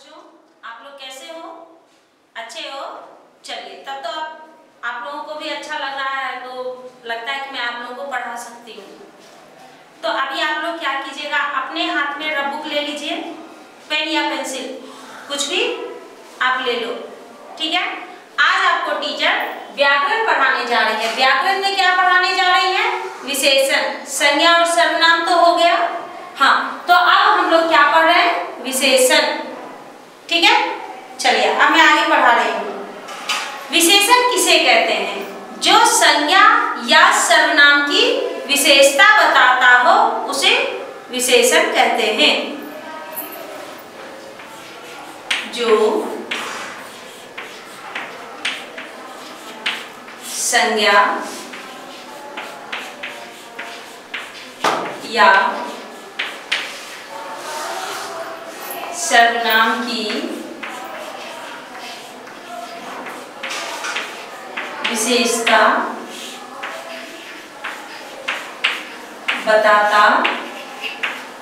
बच्चों, आप लोग कैसे हो? अच्छे हो? चलिए, तब तो आप आप लोगों को भी अच्छा लग रहा है तो लगता है कि मैं आप लोगों को पढ़ा सकती हूँ। तो अभी आप लोग क्या कीजिएगा, अपने हाथ में रबुक ले लीजिए, पेन या पेंसिल, कुछ भी आप ले लो, ठीक है? आज आपको टीचर व्याकरण पढ़ाने जा रही है। व्याकरण में क्या पढ़ाने जा रही है? विशेषण, संज्ञा और सर्वनाम तो हो गया। हाँ तो अब हम लोग क्या पढ़ रहे हैं? विशेषण। ठीक है? चलिए, अब मैं आगे पढ़ा रही हूँ। विशेषण किसे कहते हैं? जो संज्ञा या सर्वनाम की विशेषता बताता हो, उसे विशेषण कहते हैं। जो संज्ञा या सर्वनाम की विशेषता बताता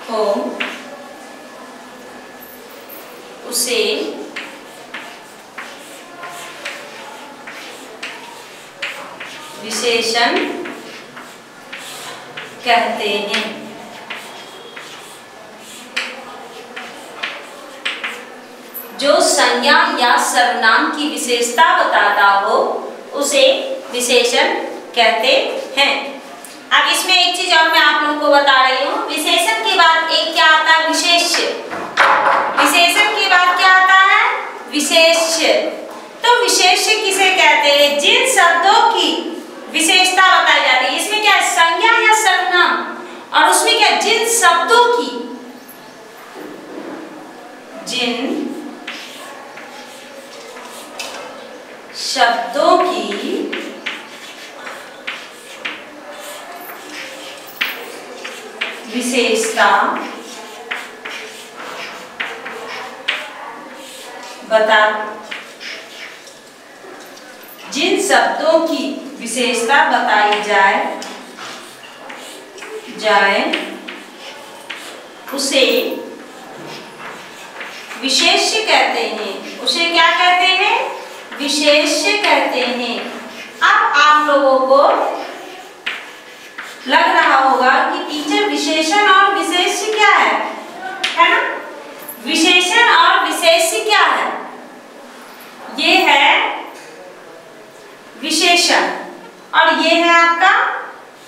हो। उसे विशेषण कहते हैं। जो संज्ञा या सर्वनाम की विशेषता बताता हो, उसे विशेषण कहते हैं। अब इसमें एक चीज़ और मैं आप लोगों को बता रही हूँ। विशेषण के बाद एक क्या आता है? विशेष। विशेषण के बाद क्या आता है? विशेष्य तो विशेष किसे कहते हैं? जिन शब्दों की विशेषता बताई जाती है। इसमें क्या है? संज्ञा या सर्वनाम? और उसमें क्या जिन शब्दों की जिन शब्दों की विशेषता बता। जिन शब्दों की विशेषता बताई जाए जाए, उसे विशेष्य कहते हैं। उसे क्या कहते हैं? विशेष्य कहते हैं। अब आप लोगों को लग रहा होगा कि टीचर विशेषण और विशेष्य क्या है? है ना? विशेषण और विशेष्य क्या है? ये है विशेषण और ये है आपका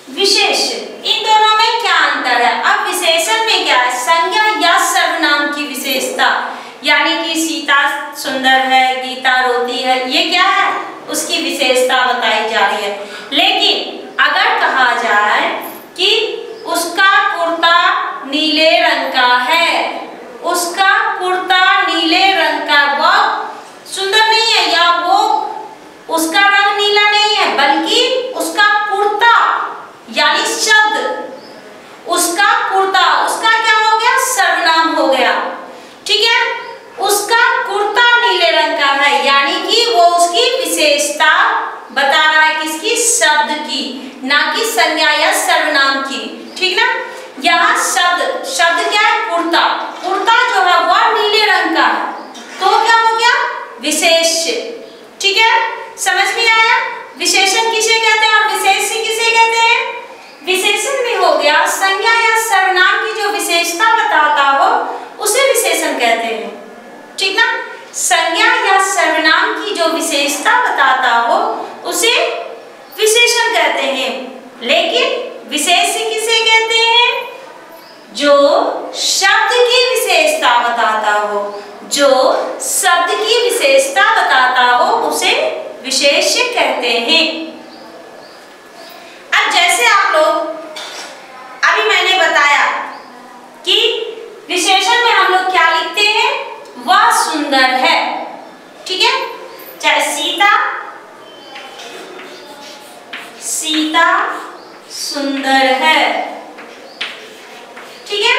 विशेष। इन दोनों में क्या अंतर है? अब विशेषण में क्या है? संज्ञा या सर्वनाम की विशेषता। यानी कि सीता सुंदर है, गीता रोती है, ये क्या है? उसकी विशेषता बताई जा रही है। लेकिन अगर कहा जाए कि उसका कुर्ता नीले रंग का है, उसका कुर्ता नीले रंग का, वह सुंदर नहीं है, या वो उसका रंग नीला नहीं है बल्कि उसका कुर्ता यानी शब्द उसका कुर्ता उसका क्या हो गया सर्वनाम हो गया ठीक है उसका कुर्ता नीले रंग का है वो उसकी विशेषता बता रहा है किसकी? शब्द की, ना कि संज्ञा या सर्वनाम की। ठीक ना? यहाँ शब्द शब्द क्या है? कुर्ता। कुर्ता जो है वह नीले रंग का है। तो क्या हो गया? विशेष। ठीक है? समझ में आया विशेषण किसे कहते हैं और विशेष किसे कहते हैं विशेषण में हो गया संज्ञा या सर्वनाम की जो विशेषता बताता हो उसे विशेषण कहते हैं ठीक ना संज्ञा या सर्वनाम की जो विशेषता बताता हो उसे कहते हैं। लेकिन विशेष किसे कहते हैं? जो शब्द की विशेषता बताता हो, जो शब्द की विशेषता बताता हो, उसे विशेष कहते हैं। अब जैसे आप लोग, अभी मैंने बताया कि विशेषण में हम लोग क्या लिखते हैं? वह सुंदर है ठीक है चाहे सीता सीता सुंदर है। ठीक है?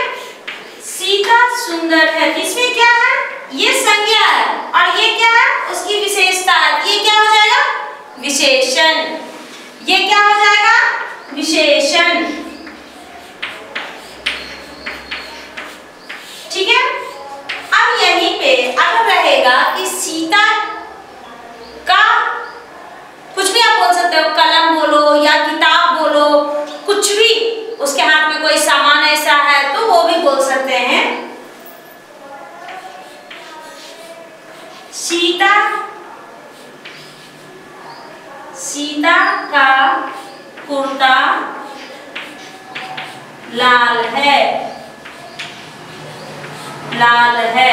सीता सुंदर है। इसमें क्या है? ये संज्ञा है। और ये क्या है? उसकी विशेषता ये क्या हो जाएगा? विशेषण। ये क्या हो जाएगा? विशेषण। ठीक है? अब यहीं पे अब रहेगा कि सीता का कुछ भी आप बोल सकते हो, कलम बोलो या किताब बोलो कुछ भी उसके हाथ में कोई सामान कुर्ता लाल है। लाल है।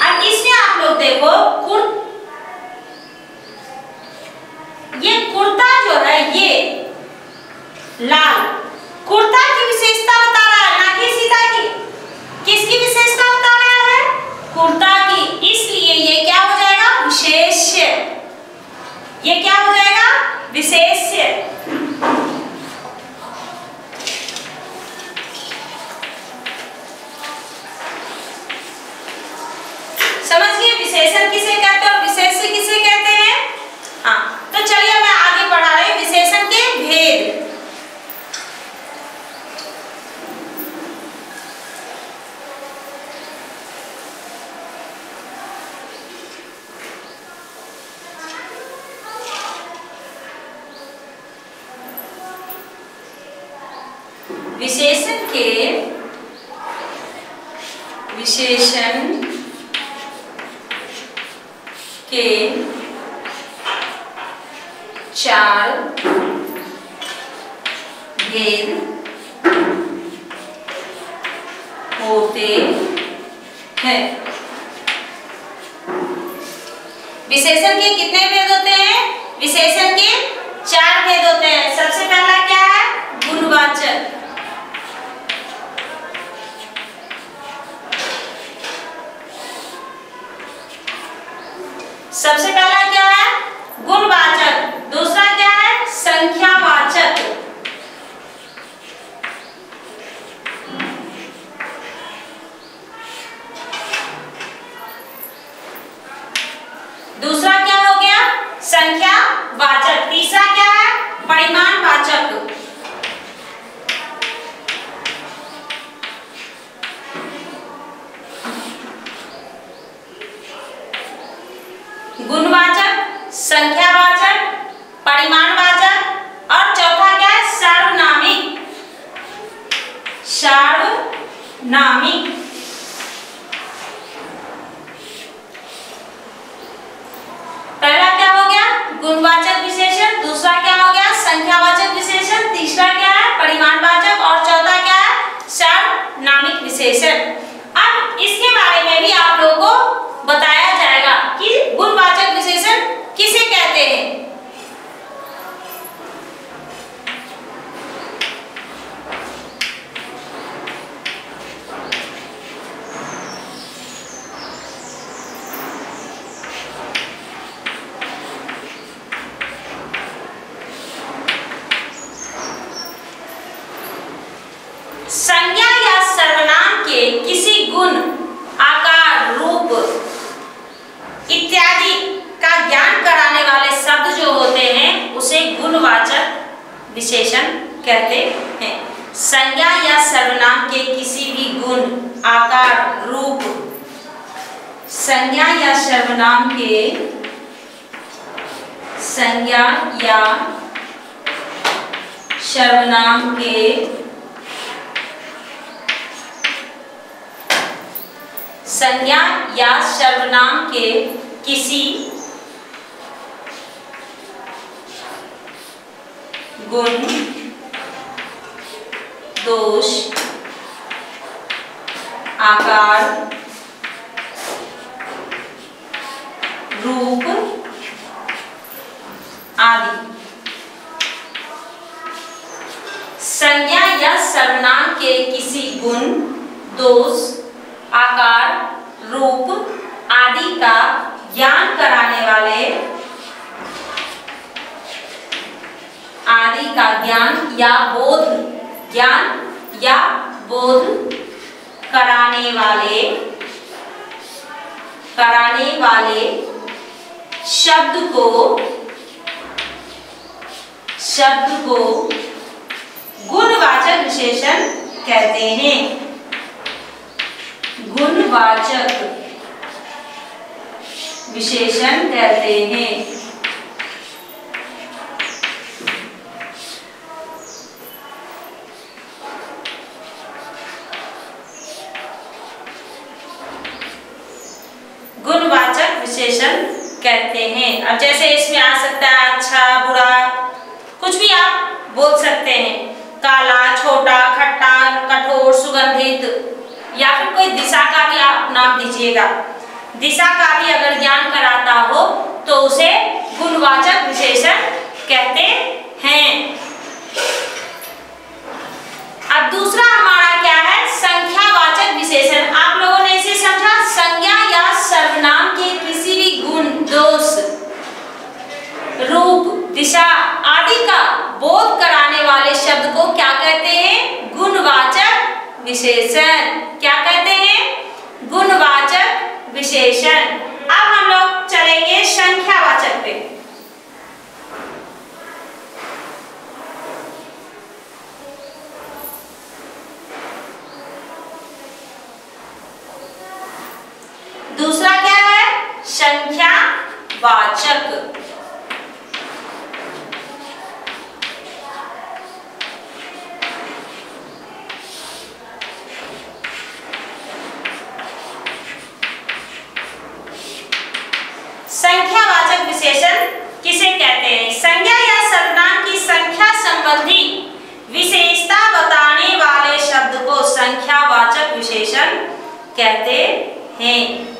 अब इसमें आप लोग देखो, कुर ये कुर्ता जो है, ये लाल। कुर्ता की विशेषता बता रहा है, ना कि सीता की? किसकी विशेषता बता रहा है? कुर्ता की। इसलिए ये क्या हो जाएगा? विशेष ये क्या हो जाएगा विशेष समझ गए विशेषण किसे कहते हैं और विशेष किसे कहते हैं हाँ तो चलिए मैं आगे बढ़ा रही विशेषण के भेद विशेषण के विशेषण के चार भेद होते हैं। विशेषण के कितने भेद होते हैं? विशेषण के चार भेद होते हैं। सबसे पहला क्या है? गुणवाचक सबसे पहला क्या है गुणवाचक दूसरा क्या है संख्यावाचक दूसरा क्या हो गया संख्या वाचक तीसरा क्या है परिमाण वाचक गुणवाचक संख्यावाचक परिमाणवाचक और चौथा क्या है सार्वनामिक सार्वनामिक पहला क्या हो गया? गुणवाचक विशेषण दूसरा क्या हो गया संख्यावाचक विशेषण तीसरा क्या है परिमाणवाचक और चौथा क्या है सार्वनामिक विशेषण अब इसके बारे में भी आप लोगों को बताया जाएगा कि गुणवाचक विशेषण किसे कहते हैं संज्ञा या सर्वनाम के किसी गुण आकार रूप इत्यादि का ज्ञान कराने वाले शब्द जो होते हैं उसे गुणवाचक विशेषण कहते हैं संज्ञा या सर्वनाम के किसी भी गुण आकार रूप संज्ञा या सर्वनाम के संज्ञा या सर्वनाम के संज्ञा या सर्वनाम के किसी गुण, दोष, आकार, रूप आदि। संज्ञा या सर्वनाम के किसी गुण, दोष आकार, रूप आदि का ज्ञान कराने वाले आदि का ज्ञान या बोध, ज्ञान या बोध कराने वाले कराने वाले शब्द को शब्द को गुणवाचक विशेषण कहते हैं। गुणवाचक विशेषण कहते हैं। गुणवाचक विशेषण कहते हैं। अब जैसे इसमें आ सकता है अच्छा बुरा, कुछ भी आप बोल सकते हैं। काला, छोटा, खट्टा, कठोर, सुगंधित। या फिर कोई दिशा का भी आप नाम दीजिएगा। दिशा का भी अगर ज्ञान कराता हो तो उसे गुणवाचक विशेषण कहते हैं। अब दूसरा हमारा क्या है? संख्यावाचक विशेषण। आप लोगों ने इसे समझा? संज्ञा या सर्वनाम के किसी भी गुण, दोष, रूप, दिशा आदि का बोध कराने वाले शब्द को क्या कहते हैं? गुणवाचक विशेषण क्या कहते हैं गुणवाचक विशेषण। अब हम लोग चलेंगे संख्यावाचक पे दूसरा क्या है संख्या वाचक संख्यावाचक विशेषण किसे कहते हैं? संज्ञा या सर्वनाम की संख्या संबंधी विशेषता बताने वाले शब्द को संख्यावाचक विशेषण कहते हैं।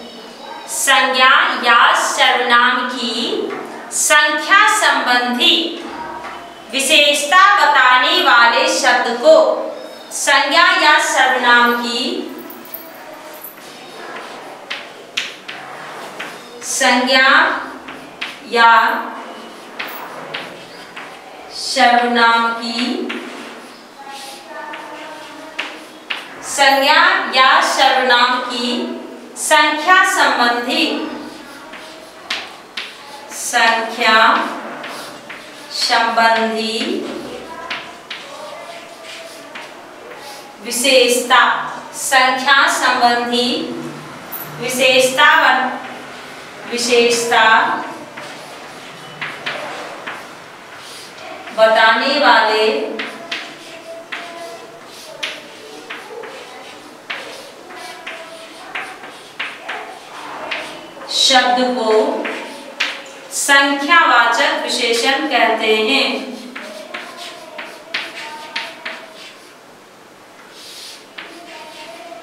संज्ञा या सर्वनाम की संख्या संबंधी विशेषता बताने वाले शब्द को संज्ञा या सर्वनाम की संज्ञा या सर्वनाम की संज्ञा या सर्वनाम की संख्या संबंधी। संख्या संबंधी। विशेषता, संख्या संबंधी। विशेषता विशेषता बताने वाले शब्द को संख्यावाचक विशेषण कहते हैं।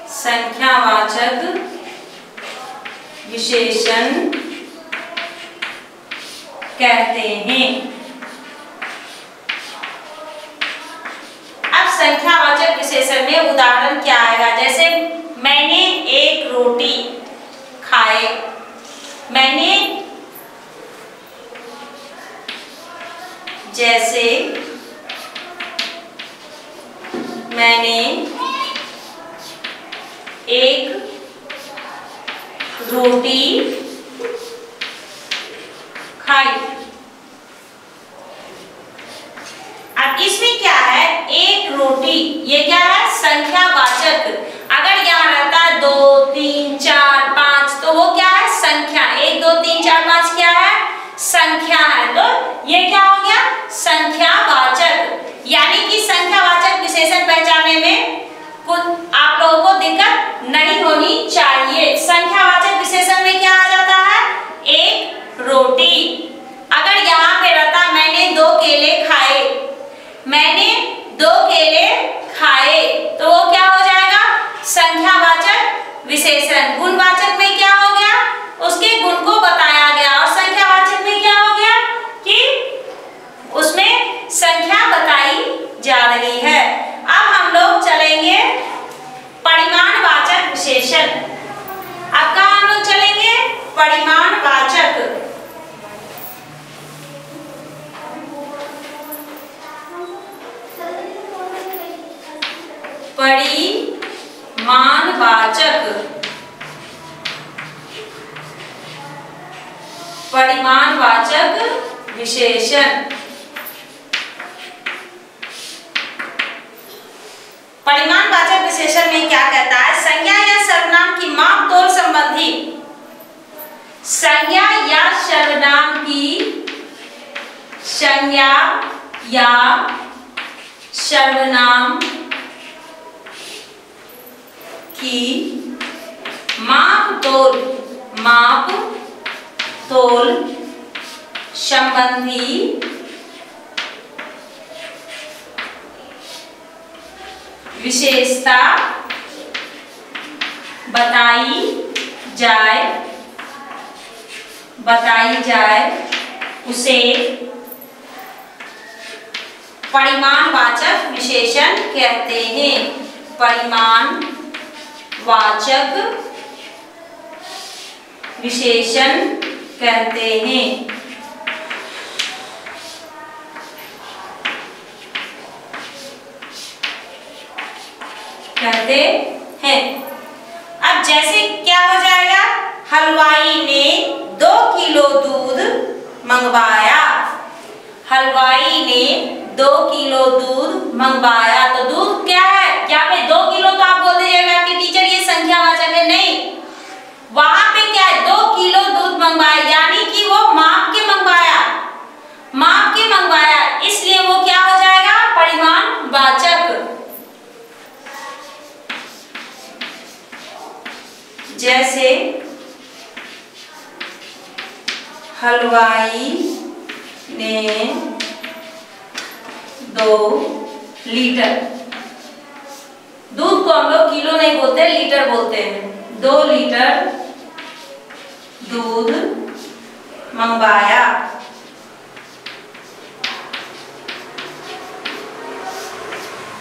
संख्यावाचक विशेषण कहते हैं। अब संख्यावाचक विशेषण में उदाहरण क्या आएगा? जैसे, मैंने एक रोटी खाए। मैंने जैसे, मैंने एक रोटी खाई अब इसमें क्या है एक रोटी ये क्या है संख्यावाचक अगर यहाँ रहता है दो तीन चार पाँच तो वो क्या है संख्या एक दो तीन चार पाँच क्या है संख्या है तो ये क्या हो गया संख्यावाचक यानी कि संख्यावाचक विशेषण पहचानने में कुछ आप लोगों को दिक्कत नहीं होनी चाहिए संख्यावाचक विशेषण में क्या आ जाता है एक रोटी अगर यहाँ पे रहता मैंने दो केले खाए मैंने दो केले खाए तो वो क्या हो जाएगा संख्यावाचक विशेषण। गुणवाचक में क्या हो गया? उसके गुण को बताया गया। और संख्यावाचक में क्या हो गया? कि उसमें संख्या बताई जा रही है। अब हम लोग चलेंगे परिमाणवाचक विशेषण। अब कहा हम लोग चलेंगे? परिमाणवाचक परिमाणवाचक परिमाणवाचक विशेषण। परिमाणवाचक विशेषण में क्या कहता है? संज्ञा या सर्वनाम की माप तोल संबंधी। संज्ञा या सर्वनाम की संज्ञा या सर्वनाम की माप तोल, माप तोल संबंधी विशेषता बताई जाए बताई जाए, उसे परिमाणवाचक विशेषण कहते हैं। परिमाण वाचक विशेषण कहते हैं। कहते हैं। अब जैसे क्या हो जाएगा? हलवाई ने दो किलो दूध मंगवाया। हलवाई ने दो किलो दूध मंगवाया। तो दूध क्या है? पे दो किलो तो आप बोल दीजिएगा कि टीचर, ये संख्या वाचक है? नहीं। वहाँ पे क्या है दो किलो दूध मंगवाया यानी कि वो माप के मंगवाया माप के मंगवाया इसलिए वो क्या हो जाएगा परिमाण वाचक जैसे हलवाई ने दो लीटर, दूध को हम लोग किलो नहीं बोलते, लीटर बोलते हैं। दो लीटर दूध मंगवाया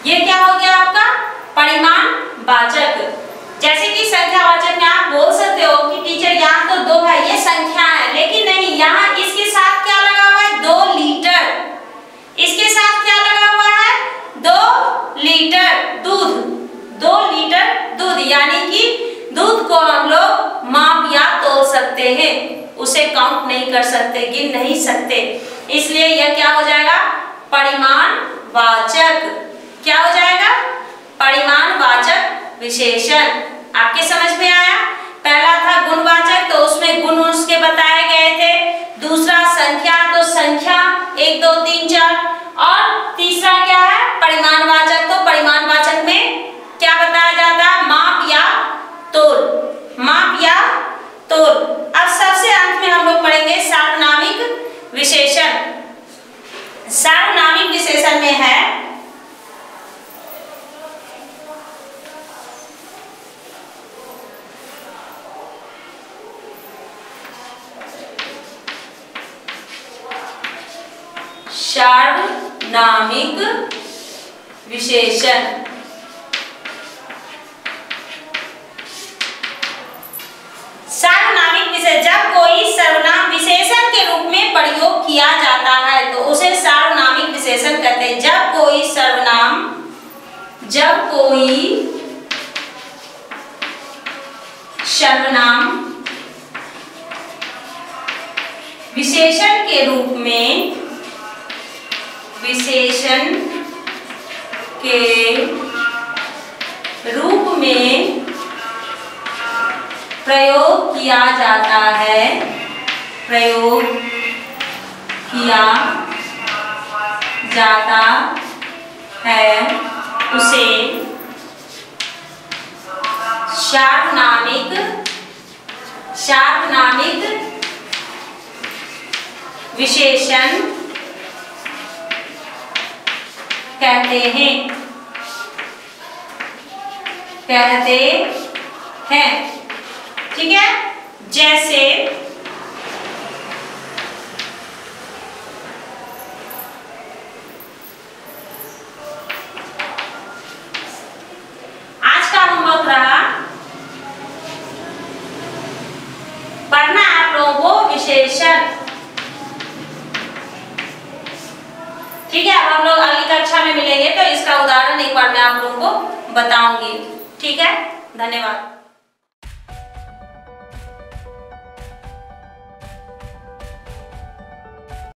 ये क्या हो गया आपका? परिमाण वाचक। जैसे कि संख्यावाचक में आप बोल सकते हो कि टीचर यहाँ तो दो है, ये संख्या है, लेकिन नहीं, यहाँ इसके साथ क्या लगा हुआ है? दो लीटर इसके साथ क्या लगा हुआ है? दो लीटर दूध. दो लीटर दूध, यानी कि दूध को हम लोग माप या तोल सकते हैं। उसे काउंट नहीं कर सकते, गिन नहीं सकते। इसलिए यह क्या हो जाएगा? परिमाण वाचक. क्या हो जाएगा? परिमाण वाचक विशेषण। आपके समझ में आया? पहला था गुणवाचक तो उसमें गुण उसके बताए गए थे। दूसरा संख्या तो संख्या, एक, दो, तीन, चार। और तीसरा क्या है? परिमाणवाचक तो परिमाणवाचक में क्या बताया जाता है? माप या तोल। माप या तोल। अब सबसे अंत में हम लोग पढ़ेंगे सार्वनामिक विशेषण। सार्वनामिक विशेषण में है सार्वनामिक विशेषण। सार्वनामिक विशेषण, जब कोई सर्वनाम विशेषण के रूप में प्रयोग किया जाता है तो उसे सार्वनामिक विशेषण कहते हैं। जब कोई सर्वनाम, जब कोई सर्वनाम विशेषण के रूप में विशेषण के रूप में प्रयोग किया जाता है। प्रयोग किया जाता है। उसे सार्वनामिक सार्वनामिक विशेषण कहते हैं। कहते हैं। ठीक है? जैसे